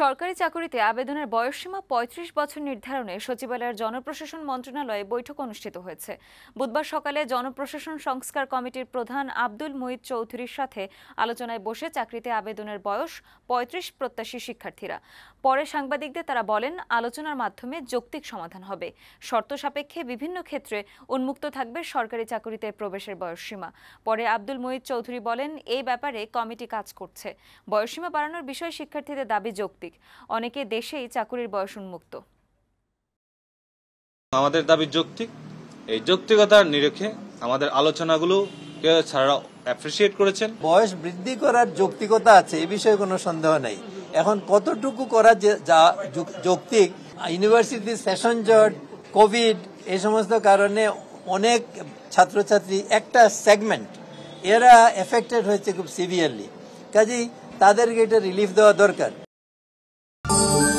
সরকারি চাকরিতে আবেদনের বয়সসীমা পঁয়ত্রিশ বছর নির্ধারণে সচিবালয়ের জনপ্রশাসন মন্ত্রণালয়ে বৈঠক অনুষ্ঠিত হয়েছে। বুধবার সকালে জনপ্রশাসন সংস্কার কমিটির প্রধান আব্দুল মুহিত চৌধুরীর সাথে আলোচনায় বসে চাকরিতে আবেদনের বয়স পঁয়ত্রিশ প্রত্যাশী শিক্ষার্থীরা। পরে সাংবাদিকদের তারা বলেন, আলোচনার মাধ্যমে যৌক্তিক সমাধান হবে। শর্ত সাপেক্ষে বিভিন্ন ক্ষেত্রে উন্মুক্ত থাকবে সরকারি চাকরিতে প্রবেশের বয়সসীমা। পরে আব্দুল মুহিত চৌধুরী বলেন, এই ব্যাপারে কমিটি কাজ করছে। বয়সসীমা বাড়ানোর বিষয়ে শিক্ষার্থীদের দাবি যৌক্তিক। অনেকে দেশেই চাকুরির বয়স উন্মুক্ত। আমাদের দাবি যৌক্তিক। এই যৌক্তিকতার নিরিখে আমাদের আলোচনাগুলো ছাড়া অ্যাপ্রিসিয়েট করেছেন। বয়স বৃদ্ধি করার যৌক্তিকতা আছে এই বিষয়ে কোনো সন্দেহ নেই। এখন কতটুকু করা যে- যা যৌক্তিক? ইউনিভার্সিটি সেশন জট কোভিড এই সমস্ত কারণে অনেক ছাত্রছাত্রী একটা সেগমেন্ট এরা এফেক্টেড হয়েছে খুব সিভিয়ারলি কাজেই তাদেরকে এটা রিলিফ দেওয়া দরকার। Thank you.